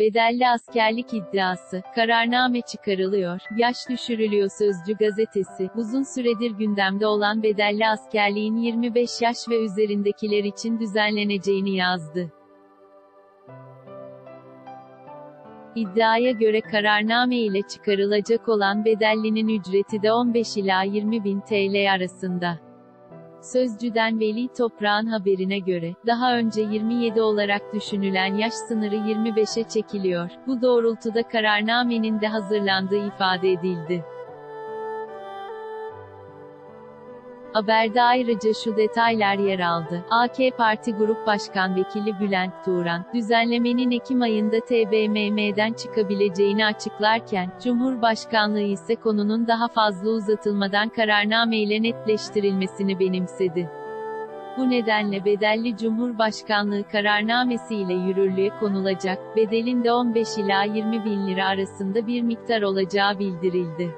Bedelli askerlik iddiası, kararname çıkarılıyor, yaş düşürülüyor Sözcü gazetesi, uzun süredir gündemde olan bedelli askerliğin 25 yaş ve üzerindekiler için düzenleneceğini yazdı. İddiaya göre kararname ile çıkarılacak olan bedellinin ücreti de 15 ila 20 bin TL arasında. Sözcüden Veli Toprağ'ın haberine göre, daha önce 27 olarak düşünülen yaş sınırı 25'e çekiliyor. Bu doğrultuda kararnamenin de hazırlandığı ifade edildi. Haberde ayrıca şu detaylar yer aldı. AK Parti Grup Başkan Vekili Bülent Turan, düzenlemenin Ekim ayında TBMM'den çıkabileceğini açıklarken, Cumhurbaşkanlığı ise konunun daha fazla uzatılmadan kararnameyle netleştirilmesini benimsedi. Bu nedenle bedelli Cumhurbaşkanlığı kararnamesi ile yürürlüğe konulacak, bedelin de 15 ila 20 bin lira arasında bir miktar olacağı bildirildi.